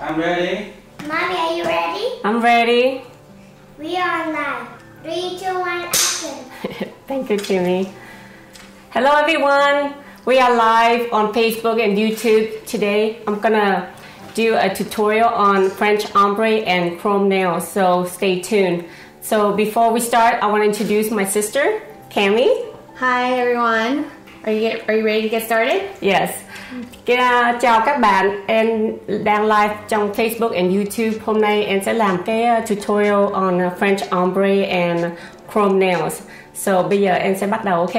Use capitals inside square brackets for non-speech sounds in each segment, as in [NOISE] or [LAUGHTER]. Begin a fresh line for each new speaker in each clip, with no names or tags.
I'm ready.
Mommy, are you ready?
I'm ready.
We are live. Three, two, one, action. [LAUGHS]
Thank you, Timmy. Hello, everyone. We are live on Facebook and YouTube today. I'm gonna do a tutorial on French ombre and chrome nails, so stay tuned. So before we start, I want to introduce my sister, Cami.
Hi everyone. Are you get, are you ready to get started?
Yes. Uh, chào các bạn, em đang live trong Facebook and YouTube. Hôm nay em sẽ làm cái uh, tutorial on uh, French ombre and chrome nails. So bây giờ em sẽ bắt đầu, ok?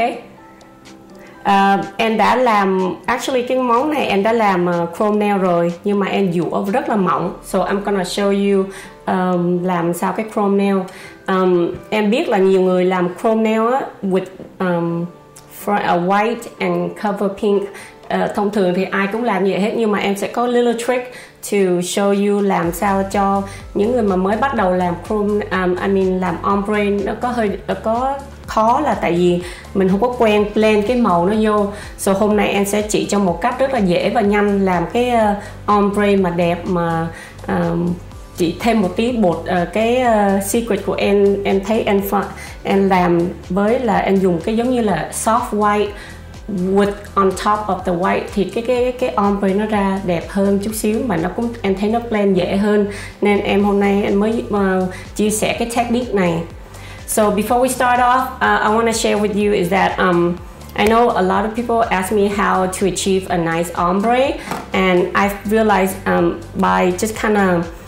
Uh, em đã làm actually cái món này em đã làm uh, chrome nail rồi nhưng mà em dũa rất là mỏng so I'm gonna show you um, làm sao cái chrome nail um, em biết là nhiều người làm chrome nail á, with um, for a white and cover pink. Uh, thông thường thì ai cũng làm vậy hết nhưng mà em sẽ có little trick to show you làm sao cho những người mà mới bắt đầu làm chrome um, I mean làm ombre nó có hơi nó có khó là tại vì mình không có quen blend cái màu nó vô. So hôm nay em sẽ chỉ cho một cách rất là dễ và nhanh làm cái ờ, uh, ombre mà đẹp mà um, chỉ thêm một tí bột uh, cái uh, secret của em em thấy em em làm với là em dùng cái giống như là soft white with on top of the white thì cái cái cái ombre nó ra đẹp hơn chút xíu mà nó cũng em thấy nó blend dễ hơn. Nên em hôm nay em mới uh, chia sẻ cái technique này. So before we start off, uh, I want to share with you is that um, I know a lot of people ask me how to achieve a nice ombre, and I've realized um, by just kind of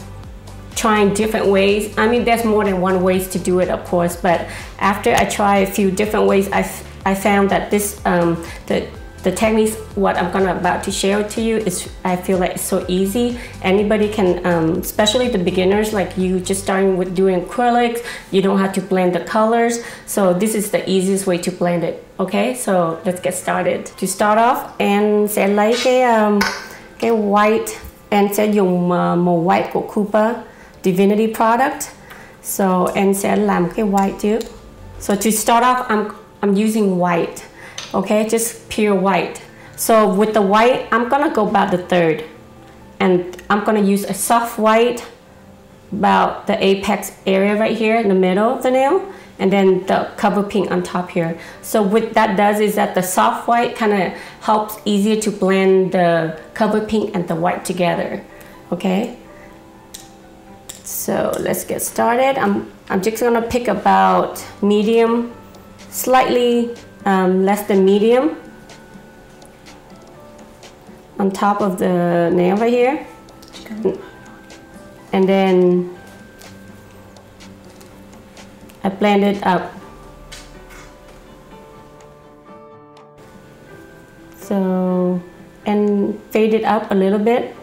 trying different ways. I mean, there's more than one ways to do it, of course, but after I try a few different ways, I, I found that this um, the the techniques what I'm gonna about to share to you is I feel like it's so easy. Anybody can, um, especially the beginners like you just starting with doing acrylics. You don't have to blend the colors. So this is the easiest way to blend it. Okay, so let's get started. To start off, and sẽ lấy cái um, white and sẽ dùng uh, màu white của Cooper Divinity product. So and sẽ làm cái white trước. So to start off, I'm I'm using white okay? Just pure white. So with the white I'm gonna go about the third. And I'm gonna use a soft white about the apex area right here in the middle of the nail and then the cover pink on top here. So what that does is that the soft white kind of helps easier to blend the cover pink and the white together okay so let's get started. I'm, I'm just gonna pick about medium slightly um, less than medium on top of the nail right here. And then I blend it up. So and fade it up a little bit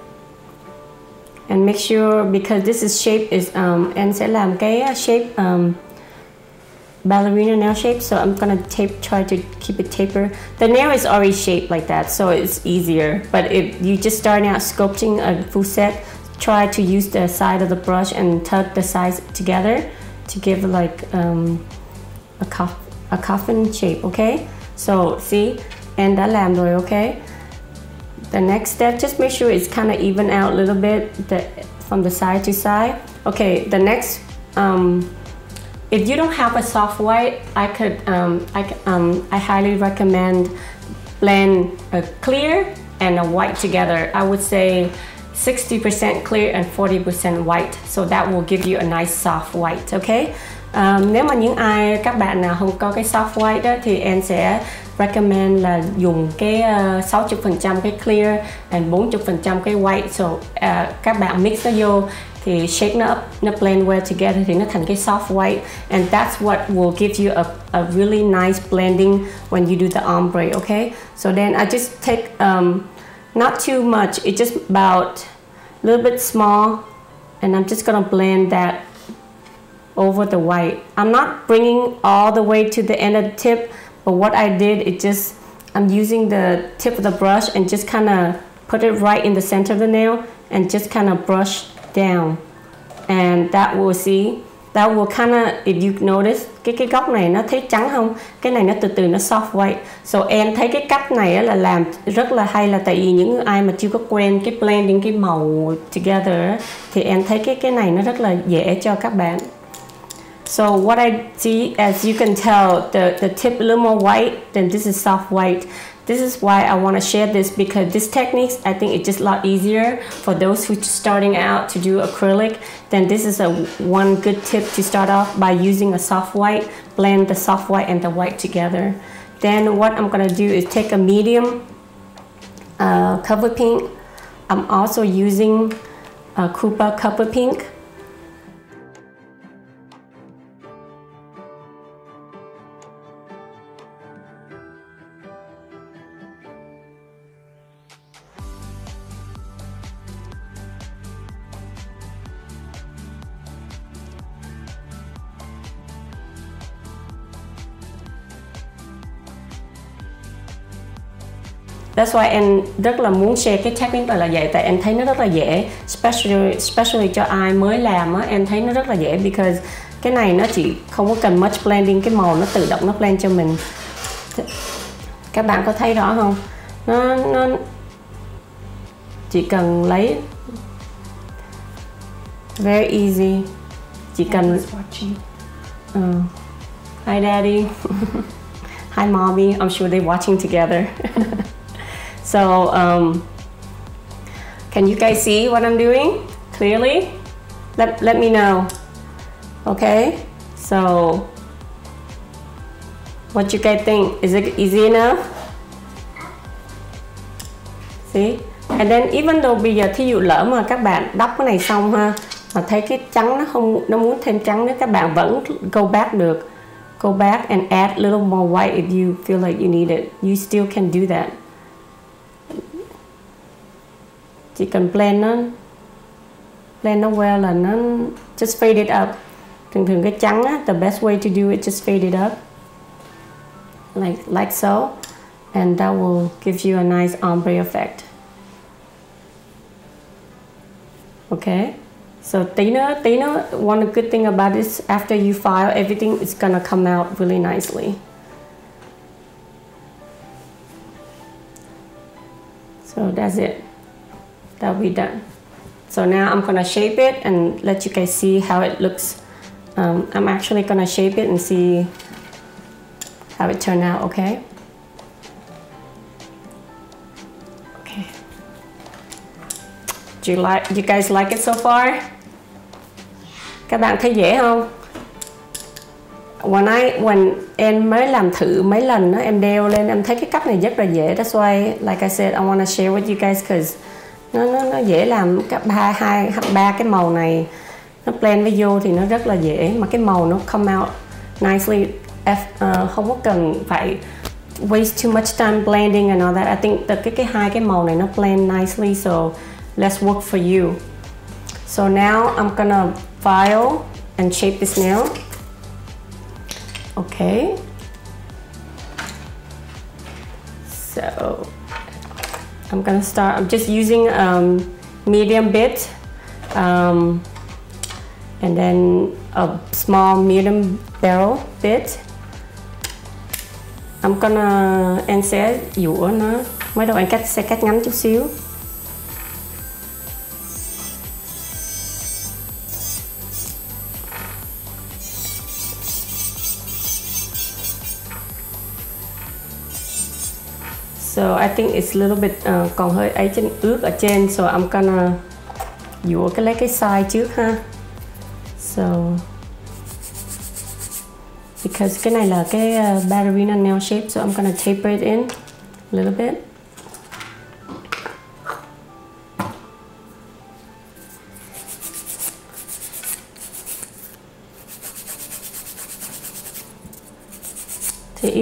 and make sure because this is shape is um, em sẽ làm cái shape um, ballerina nail shape. So I'm gonna tape try to keep it taper. The nail is already shaped like that so it's easier. But if you just starting out sculpting a full set try to use the side of the brush and tug the sides together to give like um, a, cof a coffin shape okay? So see? And đã làm rồi okay the next step just make sure it's kind of even out a little bit the, from the side to side okay the next um, if you don't have a soft white, I could, um, I, um, I highly recommend blend a clear and a white together. I would say 60% clear and 40% white. So that will give you a nice soft white, okay? Um, nếu mà những ai các bạn nào không có cái soft white đó thì em sẽ recommend là dùng cái uh, 60% cái clear and 40% cái white. So uh, các bạn mix nó vô thì shake nó up nó blend well together thì nó thành cái soft white. And that's what will give you a, a really nice blending when you do the ombre okay? So then I just take um, not too much it's just about a little bit small and I'm just gonna blend that over the white. I'm not bringing all the way to the end of the tip but what I did, it just, I'm using the tip of the brush and just kind of put it right in the center of the nail and just kind of brush down. And that will see, that will kind of if you notice, cái cái góc này nó thấy trắng không? Cái này nó từ từ nó soft white. So, em thấy cái cách này là làm rất là hay là tại vì những ai mà chưa có quen cái blending, cái màu together thì em thấy cái cái này nó rất là dễ cho các bạn. So what I see, as you can tell, the, the tip a little more white, then this is soft white. This is why I want to share this because this techniques, I think it's just a lot easier for those who are starting out to do acrylic. Then this is a one good tip to start off by using a soft white, blend the soft white and the white together. Then what I'm gonna do is take a medium uh, cover pink. I'm also using a Koopa cover pink That's why em rất là muốn share cái technique là vậy tại em thấy nó rất là dễ. Especially especially cho ai mới làm á em thấy nó rất là dễ because cái này nó chỉ không có cần much blending cái màu nó tự động nó blend cho mình. Các bạn có thấy rõ không? Nó nó chỉ cần lấy very easy chỉ cần uh, hi daddy. [LAUGHS] Hi mommy. I'm sure they're watching together [LAUGHS] So, um, can you guys see what I'm doing clearly? Let, let me know. Okay, so what you guys think? Is it easy enough? See? And then even though bây giờ thí dụ lỡ mà các bạn đắp cái này xong ha mà thấy cái trắng nó không nó muốn thêm trắng nữa các bạn vẫn go back được go back and add a little more white if you feel like you need it you still can do that chỉ cần blend nó blend nó well là nó just fade it up. Thường thường cái trắng á, the best way to do it just fade it up. Like like so. And that will give you a nice ombre effect. Okay? So tí nữa one good thing about this after you file everything is gonna come out really nicely. So that's it that'll be done. So now I'm gonna shape it and let you guys see how it looks. Um, I'm actually gonna shape it and see how it turned out, okay? Okay. Do you like, you guys like it so far? Các bạn thấy dễ không? When I, when em mới làm thử mấy lần đó, em đeo lên em thấy cái cách này rất là dễ. That's why, like I said, I wanna share with you guys because nó nó nó dễ làm cả ba hai hoặc ba cái màu này. Nó blend với vô thì nó rất là dễ mà cái màu nó come out nicely. Uh, không có cần phải waste too much time blending and all that. I think the, cái cái hai cái màu này nó blend nicely so let's work for you. So now I'm gonna file and shape this nail. Okay. So I'm gonna start, I'm just using um, medium bit um, and then a small medium barrel bit. I'm gonna, anh sẽ dũa nó, mới đầu anh cắt sẽ cắt ngắn chút xíu. So I think it's a little bit uh, còn hơi ấy trên ướt ở trên so I'm gonna dũa cái lấy cái size trước ha. So because cái này là cái uh, ballerina nail shape so I'm gonna taper it in a little bit.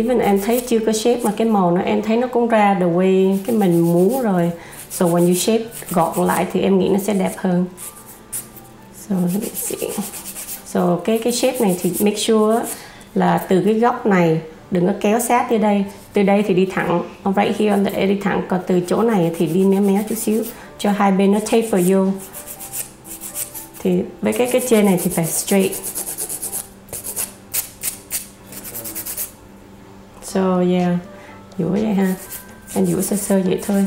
Even em thấy chưa có shape mà cái màu nó, em thấy nó cũng ra the way cái mình muốn rồi. So when you shape gọn lại thì em nghĩ nó sẽ đẹp hơn. So, let me see. So, cái cái shape này thì make sure là từ cái góc này đừng có kéo sát tới đây. Từ đây thì đi thẳng, right here on the đi thẳng. Còn từ chỗ này thì đi méo méo chút xíu cho hai bên nó taper vô. Thì với cái cái trên này thì phải straight. So yeah dũa vậy ha. Em dũa sơ sơ vậy thôi.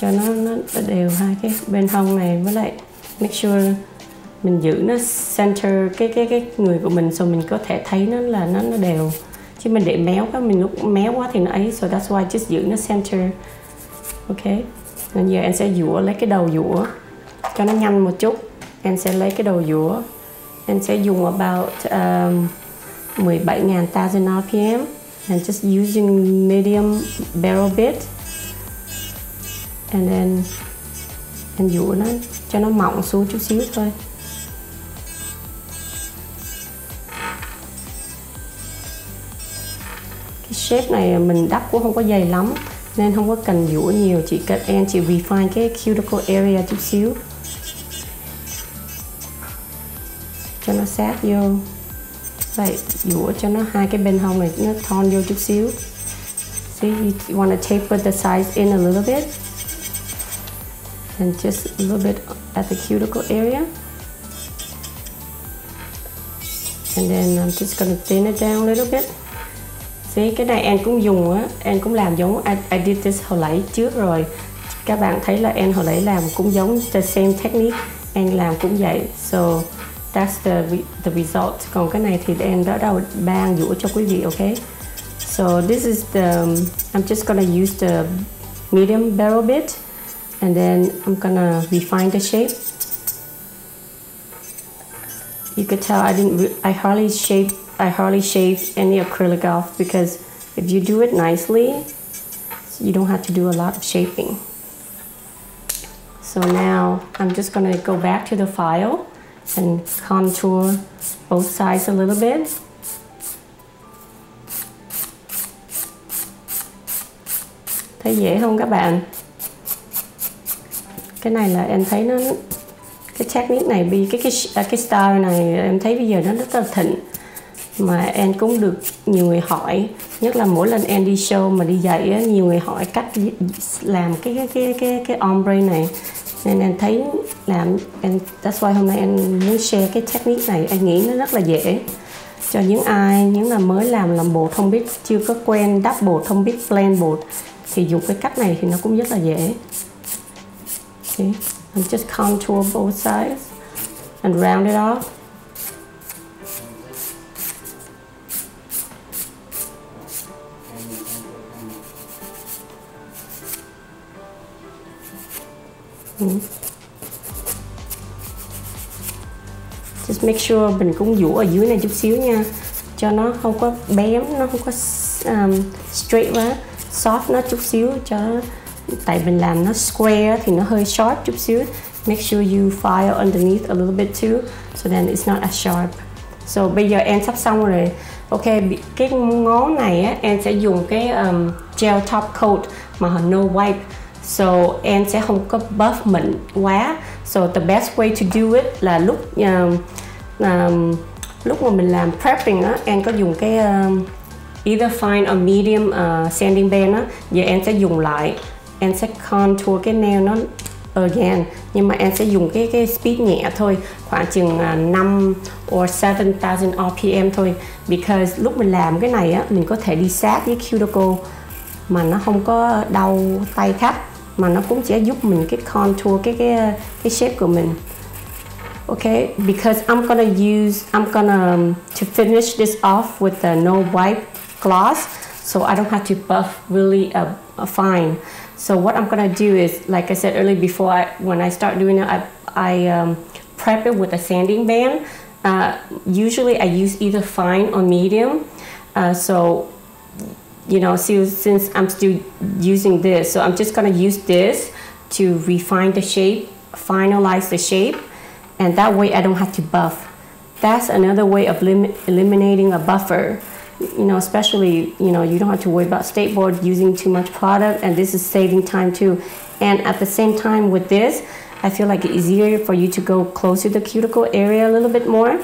Cho nó nó đều hai cái bên hông này. Với lại make sure mình giữ nó center cái cái cái người của mình so mình có thể thấy nó là nó nó đều. Chứ mình để méo quá mình lúc méo quá thì nó ấy. So that's why just giữ nó center. Ok. Nên giờ em sẽ dũa lấy cái đầu dũa. Cho nó nhanh một chút. Em sẽ lấy cái đầu dũa. Em sẽ dùng about um, 17.000 thousand RPM and just using medium barrel bit. And then, and dũa nó, cho nó mỏng xuống chút xíu thôi. Cái shape này mình đắp cũng không có dày lắm, nên không có cần dũa nhiều. Chỉ cần, em chỉ refine cái cuticle area chút xíu. Cho nó sát vô vậy dũa cho nó hai cái bên hông này nó thon vô chút xíu. See you want to taper the size in a little bit? And just a little bit at the cuticle area. And then I'm just gonna thin it down a little bit. See, cái này em cũng dùng á, em cũng làm giống I, I did this hồi nãy trước rồi. Các bạn thấy là em hồi nãy làm cũng giống the same technique em làm cũng vậy. So that's the the result. Còn cái này thì em đã đầu ban dũa cho quý vị ok so this is the um, I'm just gonna use the medium barrel bit and then I'm gonna refine the shape. You could tell I didn't I hardly shape I hardly shave any acrylic off because if you do it nicely you don't have to do a lot of shaping. So now I'm just gonna go back to the file and contour both sides a little bit. Thấy dễ không các bạn? Cái này là em thấy nó cái technique này bi cái cái à, cái style này em thấy bây giờ nó rất là thịnh. Mà em cũng được nhiều người hỏi nhất là mỗi lần em đi show mà đi dạy á, nhiều người hỏi cách làm cái cái cái cái cái ombre này nên em thấy làm em, that's why hôm nay em muốn share cái technique này. Em nghĩ nó rất là dễ cho những ai, những là mới làm làm bột không biết, chưa có quen đắp bột, không biết blend bột, thì dùng cái cách này thì nó cũng rất là dễ. Okay. I'm just contour both sides and round it off. Ừ. just make sure mình cũng vũ ở dưới này chút xíu nha. Cho nó không có bém nó không có um, straight quá soft nó chút xíu. Cho tại mình làm nó square thì nó hơi sharp chút xíu. Make sure you file underneath a little bit too so then it's not as sharp. So bây giờ em sắp xong rồi. Ok cái ngón này á, em sẽ dùng cái um, gel top coat mà no wipe so em sẽ không có buff mịn quá. So the best way to do it là lúc um, um, lúc mà mình làm prepping á em có dùng cái um, either fine or medium uh, sanding band á giờ em sẽ dùng lại. Em sẽ contour cái nail nó again nhưng mà em sẽ dùng cái cái speed nhẹ thôi khoảng chừng à, uh, 5 or 7000 rpm thôi. Because lúc mình làm cái này á mình có thể đi sát với cuticle mà nó không có đau tay khách mà nó cũng sẽ giúp mình cái contour cái cái cái shape của mình. Okay because I'm gonna use I'm gonna um, to finish this off with the no wipe gloss so I don't have to buff really uh, uh, fine. So what I'm gonna do is like I said earlier before I, when I start doing it I, I um, prep it with a sanding band. Uh, usually I use either fine or medium. Uh, so you know, since I'm still using this, so I'm just gonna use this to refine the shape, finalize the shape, and that way I don't have to buff. That's another way of lim- eliminating a buffer. You know, especially, you know, you don't have to worry about skateboard using too much product, and this is saving time too. And at the same time with this, I feel like it's easier for you to go close to the cuticle area a little bit more.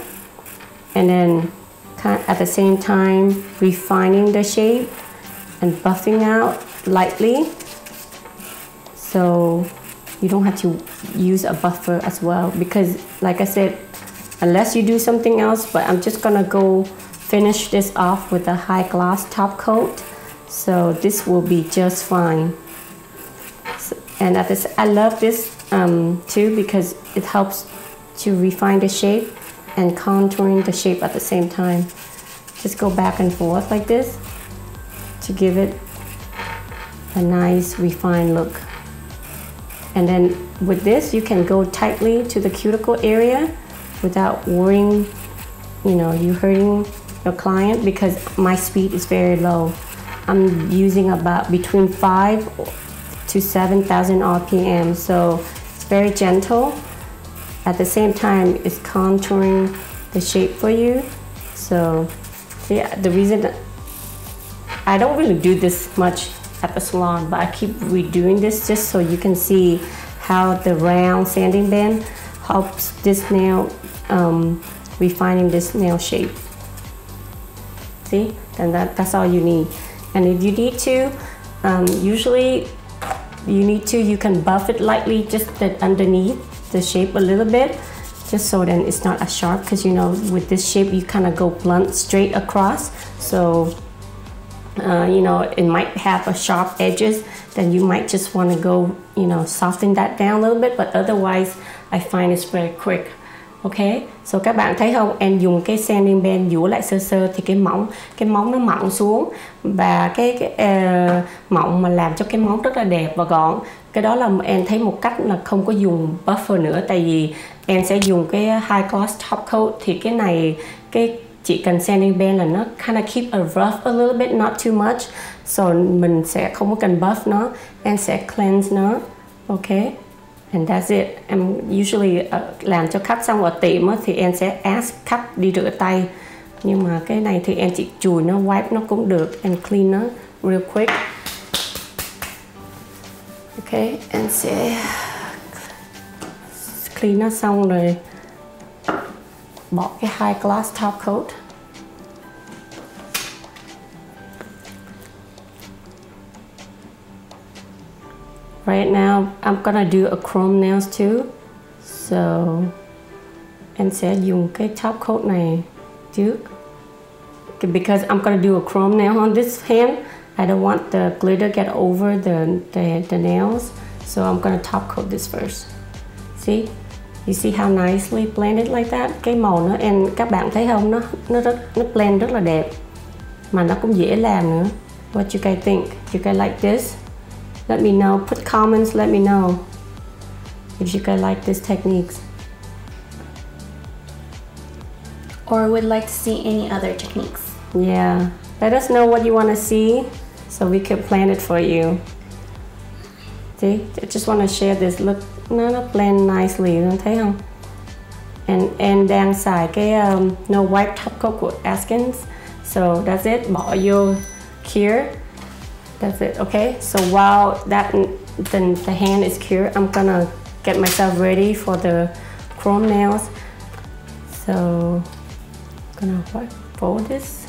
And then at the same time, refining the shape and buffing out lightly. So you don't have to use a buffer as well because like I said unless you do something else but I'm just gonna go finish this off with a high gloss top coat. So this will be just fine. So, and at this I love this um, too because it helps to refine the shape and contouring the shape at the same time. Just go back and forth like this to give it a nice refined look. And then with this you can go tightly to the cuticle area without worrying you know you hurting your client because my speed is very low. I'm using about between 5 to 7,000 RPM so it's very gentle. At the same time it's contouring the shape for you. So yeah the reason I don't really do this much at the salon but I keep redoing this just so you can see how the round sanding band helps this nail um, refining this nail shape. See? And that, that's all you need. And if you need to um, usually you need to you can buff it lightly just that underneath the shape a little bit just so then it's not as sharp because you know with this shape you kind of go blunt straight across. So uh, you know it might have a sharp edges then you might just want to go you know soften that down a little bit but otherwise I find it's very quick okay. so các bạn thấy không, em dùng cái sanding band dũa lại sơ sơ thì cái móng cái móng nó mỏng xuống và cái, cái uh, mỏng mà làm cho cái móng rất là đẹp và gọn. Cái đó là em thấy một cách là không có dùng buffer nữa tại vì em sẽ dùng cái high gloss top coat thì cái này cái chỉ cần sanding band là nó kind of keep a rough a little bit, not too much. So mình sẽ không có cần buff nó, em sẽ cleanse nó. Ok? And that's it. Em usually uh, làm cho khách xong ở tiệm thì em sẽ ask khách đi rửa tay. Nhưng mà cái này thì em chỉ chùi nó wipe nó cũng được. And clean nó real quick. Ok em sẽ clean nó xong rồi. Cái high gloss top coat. Right now I'm gonna do a chrome nails too. So em sẽ dùng cái top coat này trước because I'm gonna do a chrome nail on this hand. I don't want the glitter get over the, the, the nails. So I'm gonna top coat this first. See you see how nicely blended like that? Cái màu nó and các bạn thấy không? Nó nó rất nó blend rất là đẹp. Mà nó cũng dễ làm nữa. What you guys think? You guys like this? Let me know. Put comments let me know. If you guys like these techniques.
Or would like to see any other techniques.
Yeah. Let us know what you want to see so we can plan it for you. See? I just want to share this. Look nó nó blend nicely don't thấy không and and đang xài cái um, no wipe top coat của Askins so that's it bỏ vô cure that's it, okay? So while that then the hand is cured, I'm gonna get myself ready for the chrome nails. So gonna fold this,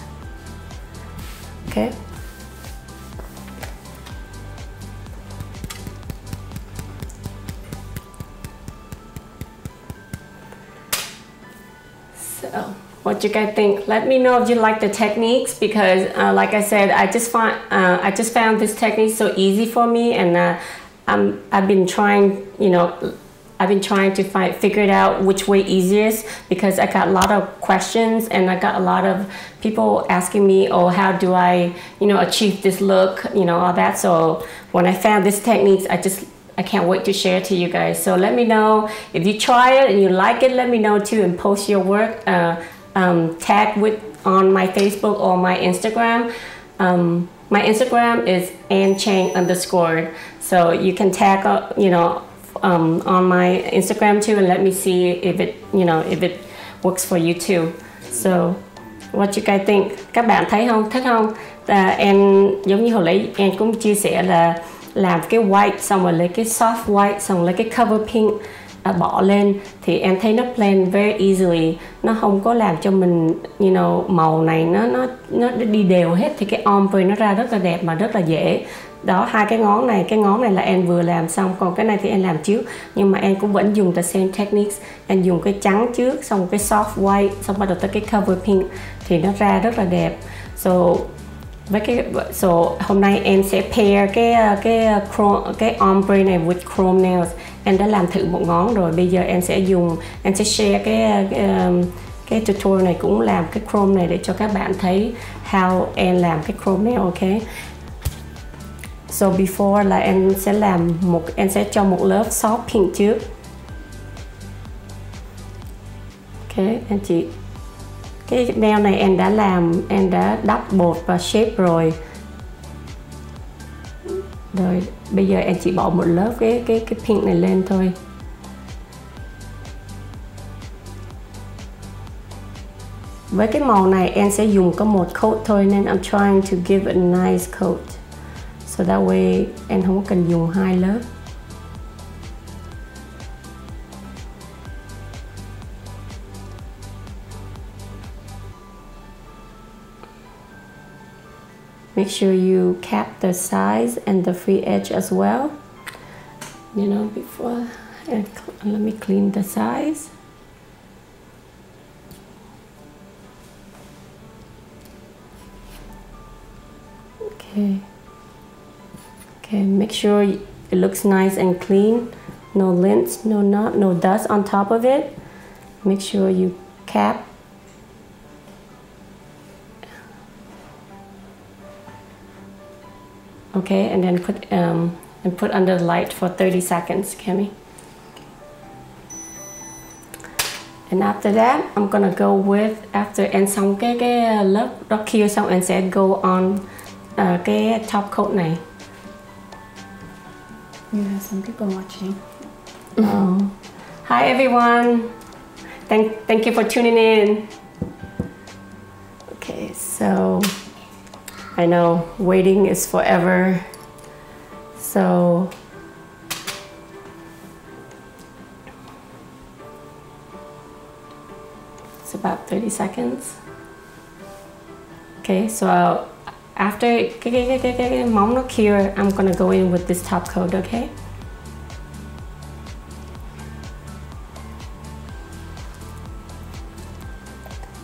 okay? So what you guys think? Let me know if you like the techniques because uh, like I said I just find uh, I just found this technique so easy for me and uh, I'm, I've been trying you know I've been trying to find figure it out which way easiest because I got a lot of questions and I got a lot of people asking me oh how do I you know achieve this look? you know all that. So when I found this techniques I just I can't wait to share it to you guys. So let me know if you try it and you like it. Let me know too and post your work. Uh, um, tag with on my Facebook or my Instagram. Um, my Instagram is Ann Chang underscore. So you can tag, uh, you know, um, on my Instagram too and let me see if it, you know, if it works for you too. So what you guys think? Các bạn thấy không? Thích không? Em giống như hồi nãy em cũng chia sẻ là làm cái white xong rồi lấy cái soft white xong rồi lấy cái cover pink à, bỏ lên. Thì em thấy nó blend very easily. Nó không có làm cho mình you know màu này nó nó nó đi đều hết. Thì cái ombre nó ra rất là đẹp mà rất là dễ. Đó hai cái ngón này cái ngón này là em vừa làm xong còn cái này thì em làm trước. Nhưng mà em cũng vẫn dùng the same techniques. Em dùng cái trắng trước xong cái soft white xong bắt đầu tới cái cover pink. Thì nó ra rất là đẹp. So với cái so hôm nay em sẽ pair cái ờ, cái ờ, chrome, cái ombre này with chrome nails. Em đã làm thử một ngón rồi bây giờ em sẽ dùng em sẽ share cái ờ, cái, cái tutorial này cũng làm cái chrome này để cho các bạn thấy how em làm cái chrome nail ok? So before là em sẽ làm một em sẽ cho một lớp soft pink trước. Ok anh chị cái nail này em đã làm, em đã đắp bột và shape rồi. Rồi, bây giờ em chỉ bỏ một lớp cái cái cái pink này lên thôi. Với cái màu này, em sẽ dùng có một coat thôi nên I'm trying to give it a nice coat. So that way, em không cần dùng hai lớp. Make sure you cap the size and the free edge as well you know before and let me clean the size. Okay. Okay make sure it looks nice and clean. No lint no knot no dust on top of it. Make sure you cap okay and then put um, and put under the light for 30 seconds Cami and after that I'm gonna go with after and xong cái cái lớp xong and sẽ go on uh, cái top coat này
You have some people watching.
oh. hi everyone thank thank you for tuning in okay so I know waiting is forever. So it's about 30 seconds. Okay, so after cái cái móng nó cure, I'm gonna go in with this top coat, okay?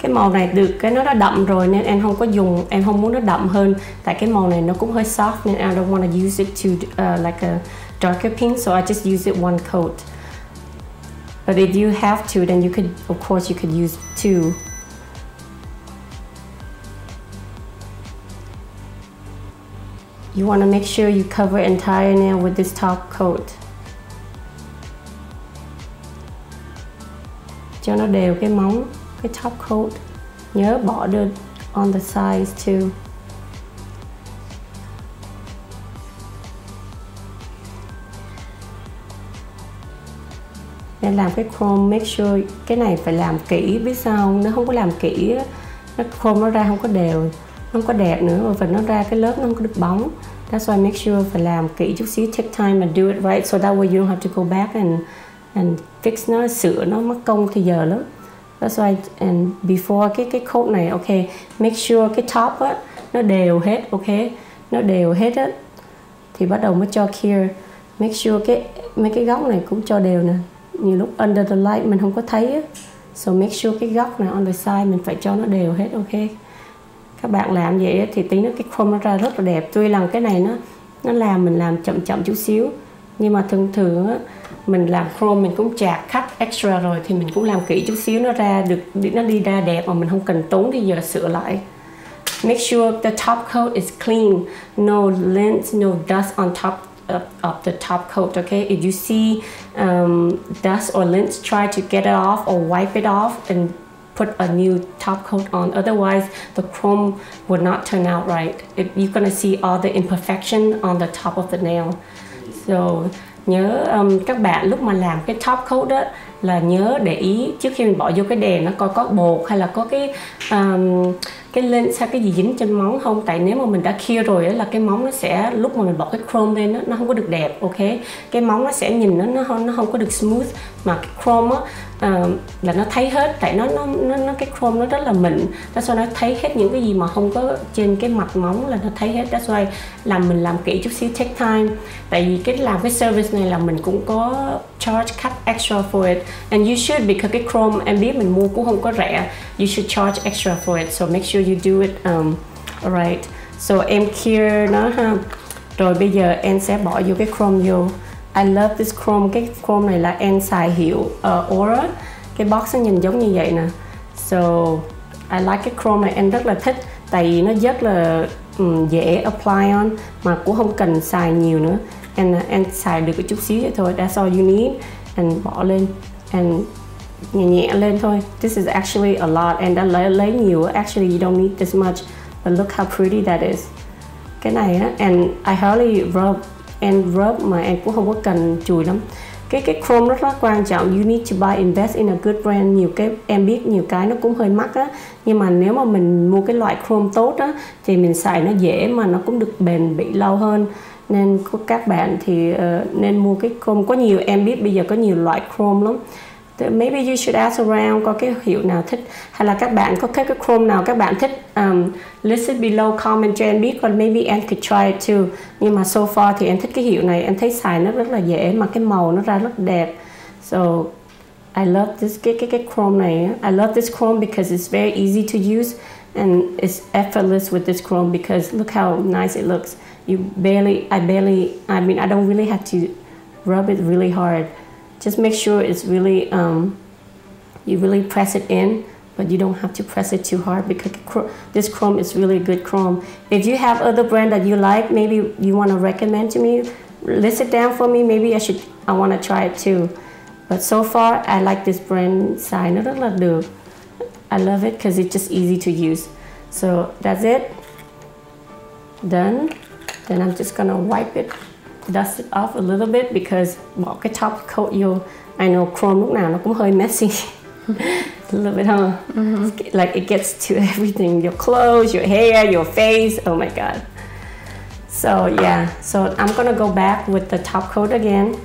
Cái màu này được cái nó đã đậm rồi nên em không có dùng em không muốn nó đậm hơn. Tại cái màu này nó cũng hơi soft nên I don't want to use it to uh, like a darker pink so I just use it one coat. But if you have to then you could of course you could use two. You want to make sure you cover entire nail with this top coat. Cho nó đều cái móng cái top coat, nhớ bỏ được on the sides too. Nên làm cái chrome, make sure cái này phải làm kỹ, biết sao không? nó không có làm kỹ nó chrome nó ra không có đều, nó không có đẹp nữa và nó ra cái lớp nó không có được bóng. That's why make sure phải làm kỹ chút xíu, take time and do it right, so that way you don't have to go back and and fix nó, sửa nó mất công thì giờ lắm That's why and before cái cái coat này ok make sure cái top á nó đều hết ok nó đều hết á thì bắt đầu mới cho clear. Make sure cái mấy cái góc này cũng cho đều nè. Nhiều lúc under the light mình không có thấy á. So make sure cái góc này on the side mình phải cho nó đều hết ok. Các bạn làm vậy á, thì tí nó cái chrome nó ra rất là đẹp. Tuy rằng cái này nó nó làm mình làm chậm chậm chút xíu nhưng mà thường thường á mình làm chrome mình cũng chạc cắt extra rồi thì mình cũng làm kỹ chút xíu nó ra được để nó đi ra đẹp mà mình không cần tốn đi giờ sửa lại. Make sure the top coat is clean no lint no dust on top of, of the top coat okay? If you see um, dust or lint try to get it off or wipe it off and put a new top coat on. Otherwise the chrome would not turn out right. If you're gonna see all the imperfection on the top of the nail. So nhớ um, các bạn lúc mà làm cái top coat đó là nhớ để ý trước khi mình bỏ vô cái đèn nó coi có bột hay là có cái um, cái lên sao cái gì dính trên móng không? Tại nếu mà mình đã kia rồi là cái móng nó sẽ lúc mà mình bỏ cái chrome lên nó nó không có được đẹp ok? Cái móng nó sẽ nhìn nó nó không nó không có được smooth mà cái chrome á uh, là nó thấy hết tại nó nó nó, nó cái chrome nó rất là mịn. Nó sao nó thấy hết những cái gì mà không có trên cái mặt móng là nó thấy hết. That's why làm mình làm kỹ chút xíu take time. Tại vì cái làm cái service này là mình cũng có charge cut extra for it. And you should because cái chrome em biết mình mua cũng không có rẻ. You should charge extra for it so make sure you do it um, alright. So em cure nó ha. Rồi bây giờ em sẽ bỏ vô cái chrome vô. I love this chrome. Cái chrome này là em xài hiệu uh, Aura. Cái box nó nhìn giống như vậy nè. So I like cái chrome này. Em rất là thích tại vì nó rất là um, dễ apply on mà cũng không cần xài nhiều nữa. And uh, em xài được một chút xíu vậy thôi. That's all you need. And bỏ lên. And nhẹ nhẹ lên thôi. This is actually a lot. And đã lấy, lấy nhiều actually you don't need this much. But look how pretty that is. Cái này á. And I hardly rub and rub mà em cũng không có cần chùi lắm. Cái cái chrome rất là quan trọng. You need to buy invest in a good brand. Nhiều cái em biết nhiều cái nó cũng hơi mắc á. Nhưng mà nếu mà mình mua cái loại chrome tốt á thì mình xài nó dễ mà nó cũng được bền bị lâu hơn. Nên các bạn thì uh, nên mua cái chrome. Có nhiều em biết bây giờ có nhiều loại chrome lắm. Maybe you should ask around có cái hiệu nào thích. Hay là các bạn có cái, cái chrome nào các bạn thích um, list it below comment cho em biết. Còn maybe em could try it too. Nhưng mà so far thì em thích cái hiệu này. Em thấy xài nó rất là dễ mà cái màu nó ra rất đẹp. So I love this cái cái cái chrome này I love this chrome because it's very easy to use and it's effortless with this chrome because look how nice it looks. You barely I barely I mean I don't really have to rub it really hard just make sure it's really um, you really press it in but you don't have to press it too hard because this chrome is really good chrome. If you have other brand that you like maybe you want to recommend to me list it down for me. Maybe i should i want to try it too. But so far i like this brand sign i love it because it's just easy to use. So that's it. Done. Then i'm just gonna wipe it dust it off a little bit because bỏ cái top coat vô I know chrome lúc nào nó cũng hơi messy. A little bit huh? Mm-hmm. like it gets to everything. Your clothes your hair your face. Oh my god. So yeah. So I'm gonna go back with the top coat again.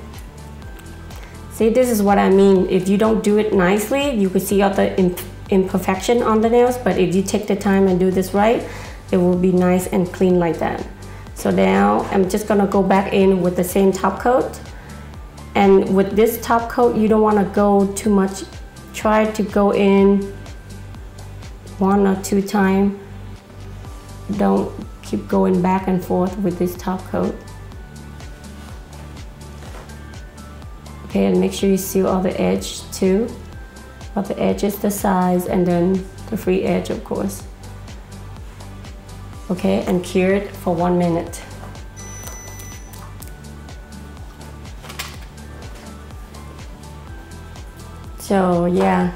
See this is what I mean. If you don't do it nicely you can see all the imp- imperfection on the nails but if you take the time and do this right it will be nice and clean like that so now I'm just gonna go back in with the same top coat. And with this top coat, you don't wanna go too much. Try to go in one or two times. Don't keep going back and forth with this top coat. Okay, and make sure you seal all the edge too. All the edges, the sides, and then the free edge, of course okay, and cure it for one minute. So yeah,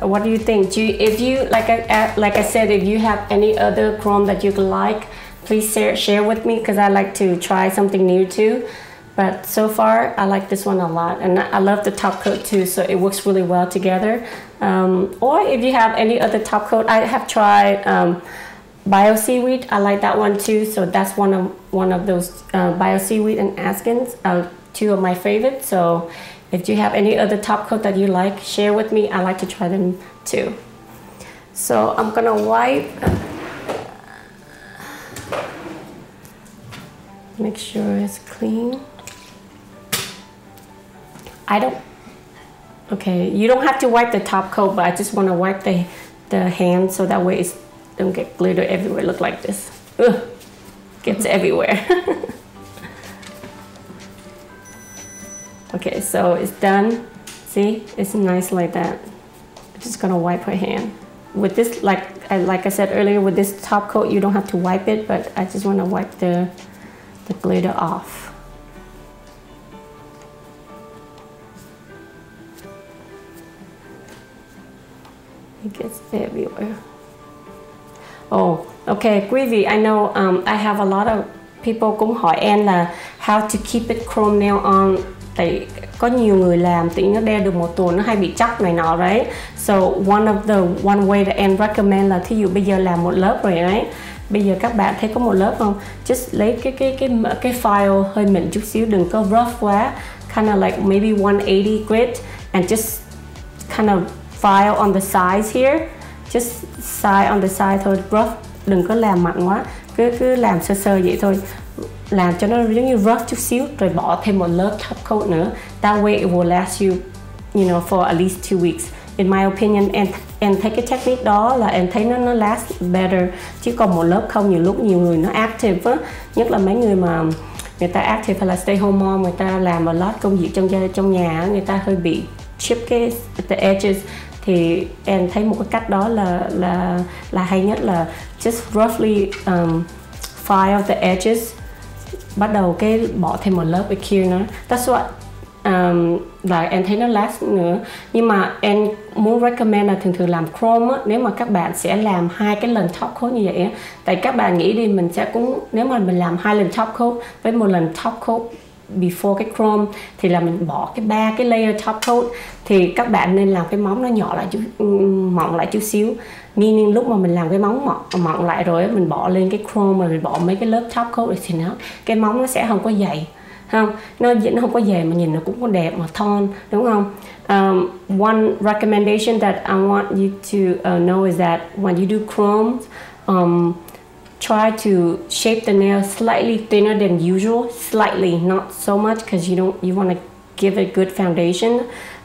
what do you think? Do you, if you like I like I said, if you have any other chrome that you like, please share share with me because I like to try something new too. But so far, I like this one a lot, and I love the top coat too. So it works really well together. Um, or if you have any other top coat, I have tried. Um, bio seaweed i like that one too. So that's one of one of those uh, bio seaweed and askins uh, two of my favorites. So if you have any other top coat that you like share with me. I like to try them too. So i'm gonna wipe make sure it's clean. I don't okay you don't have to wipe the top coat but i just want to wipe the the hand so that way it's don't get glitter everywhere. Look like this. Ugh, gets [LAUGHS] everywhere. Okay so it's done. See? It's nice like that. I'm just gonna wipe her hand. With this like I, like I said earlier with this top coat you don't have to wipe it but I just want to wipe the the glitter off. It gets everywhere Oh, okay, quý vị, I know um, I have a lot of people cũng hỏi em là how to keep it chrome nail on. Tại có nhiều người làm thì nó đeo được một tuần nó hay bị chắc này nọ đấy so one of the one way that em recommend là thí dụ bây giờ làm một lớp rồi đấy bây giờ các bạn thấy có một lớp không? Just lấy cái cái cái cái file hơi mịn chút xíu đừng có rough quá. Kind of like maybe 180 grit and just kind of file on the sides here just side, on the side thôi. Rough đừng có làm mạnh quá. Cứ cứ làm sơ sơ vậy thôi. Làm cho nó giống như rough chút xíu, rồi bỏ thêm một lớp top coat nữa. That way it will last you you know, for at least two weeks. In my opinion, and and thấy cái technique đó là em thấy nó nó last better. Chứ còn một lớp không, nhiều lúc nhiều người nó active á. Nhất là mấy người mà người ta active hay là stay home mom, người ta làm một lot công việc trong gia, trong nhà người ta hơi bị chip cái, the edges thì em thấy một cái cách đó là là là hay nhất là just roughly um, file the edges. Bắt đầu cái bỏ thêm một lớp ở kia nữa. That's what um, là em thấy nó last nữa. Nhưng mà em muốn recommend là thường thường làm chrome á, nếu mà các bạn sẽ làm hai cái lần top coat như vậy á tại các bạn nghĩ đi mình sẽ cũng nếu mà mình làm hai lần top coat với một lần top coat before cái chrome thì là mình bỏ cái ba cái layer top coat. Thì các bạn nên làm cái móng nó nhỏ lại chút ừ, mỏng lại chút xíu. Meaning lúc mà mình làm cái móng mỏng, mỏng lại rồi mình bỏ lên cái chrome mà mình bỏ mấy cái lớp top coat thì nó cái móng nó sẽ không có dày không? Nó nó không có dày mà nhìn nó cũng có đẹp mà thon đúng không? Um, one recommendation that I want you to uh, know is that when you do chrome um, try to shape the nail slightly thinner than usual slightly not so much because you don't you want to give a good foundation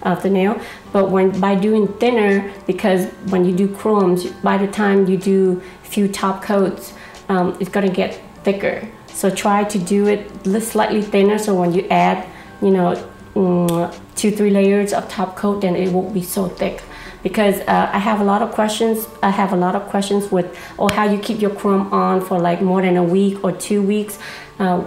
of the nail but when by doing thinner because when you do chromes by the time you do a few top coats um, it's going to get thicker so try to do it slightly thinner so when you add, you know, um, two, three layers of top coat, then it won't be so thick. Because uh, I have a lot of questions. I have a lot of questions with, oh, how you keep your chrome on for like more than a week or two weeks. Uh,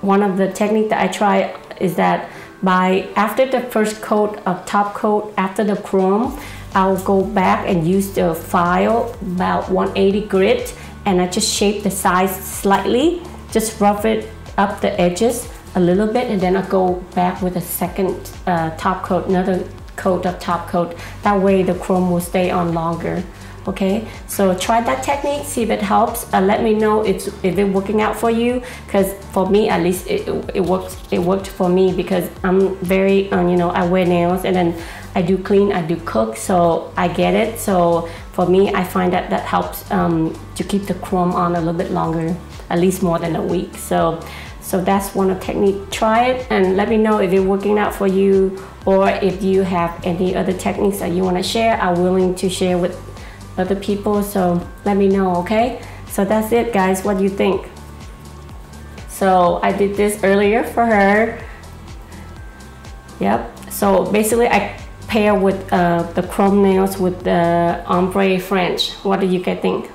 one of the technique that I try is that by after the first coat of top coat after the chrome I'll go back and use the file about 180 grit and I just shape the size slightly just rough it up the edges a little bit and then I go back with a second uh, top coat, another coat of top coat. That way the chrome will stay on longer. Okay, so try that technique, see if it helps. Uh, let me know if, if it's working out for you. Because for me, at least it, it worked. It worked for me because I'm very, um, you know, I wear nails and then I do clean, I do cook, so I get it. So for me, I find that that helps um, to keep the chrome on a little bit longer at least more than a week. So, so that's one of technique. Try it and let me know if it's working out for you or if you have any other techniques that you want to share. I'm willing to share with other people. So let me know, okay? So that's it, guys. What do you think? So I did this earlier for her. Yep. So basically, I pair with uh, the chrome nails with the ombre French. What do you guys think?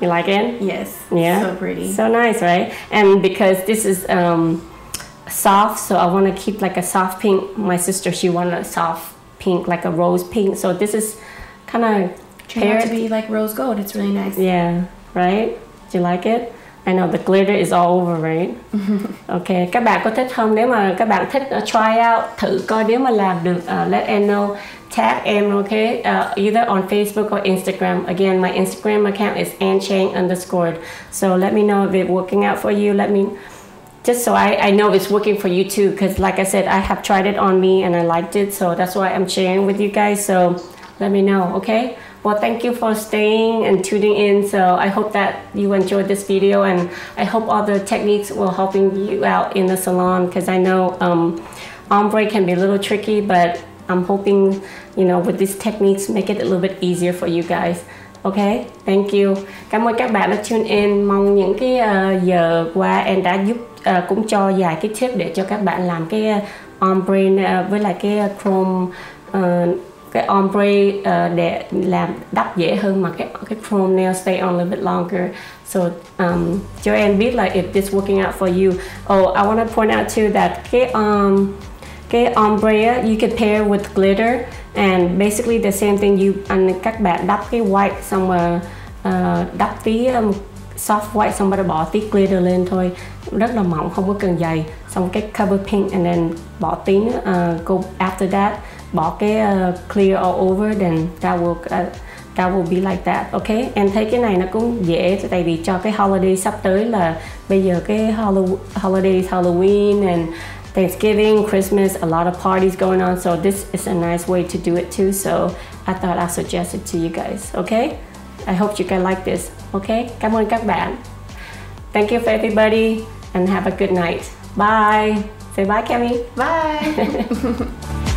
You like it?
Yes.
Yeah.
So pretty.
So nice, right? And because this is um, soft, so I want to keep like a soft pink. My sister, she wanted a soft pink, like a rose pink. So this is kind of
out to be like rose gold. It's really nice.
Yeah, right? Do you like it? I know the glitter is all over, right? [LAUGHS] okay, các bạn có thích không? Nếu mà các bạn thích uh, try out, thử coi nếu mà làm được, uh, let em know. Tag em, okay? Uh, either on Facebook or Instagram. Again, my Instagram account is AnnChang underscore. So let me know if it's working out for you. Let me, just so I, I know it's working for you too. Because like I said, I have tried it on me and I liked it. So that's why I'm sharing with you guys. So let me know, okay? Well, thank you for staying and tuning in. So I hope that you enjoyed this video and I hope all the techniques will helping you out in the salon because I know um, ombre can be a little tricky, but I'm hoping, you know, with these techniques, make it a little bit easier for you guys. Okay, thank you. Cảm ơn các bạn đã tune in. Mong những cái uh, giờ qua em đã giúp uh, cũng cho vài cái tip để cho các bạn làm cái ombre uh, với lại cái chrome uh, cái ombre uh, để làm đắp dễ hơn mà cái cái chrome nail stay on a little bit longer. So um, cho em biết là if this working out for you. Oh, I want to point out too that cái um, cái ombre you can pair with glitter and basically the same thing you and các bạn đắp cái white xong rồi uh, ờ, đắp tí um, soft white xong rồi bỏ tí glitter lên thôi rất là mỏng không có cần dày xong cái cover pink and then bỏ tí nữa uh, go after that bỏ cái uh, clear all over then that will uh, that will be like that okay em thấy cái này nó cũng dễ tại vì cho cái holiday sắp tới là bây giờ cái holiday Halloween and Thanksgiving, Christmas, a lot of parties going on. So this is a nice way to do it too. So I thought I'll suggest it to you guys. Okay? I hope you guys like this. Okay? Cảm ơn các bạn. Thank you for everybody and have a good night. Bye. Say bye, Cami.
Bye. [LAUGHS]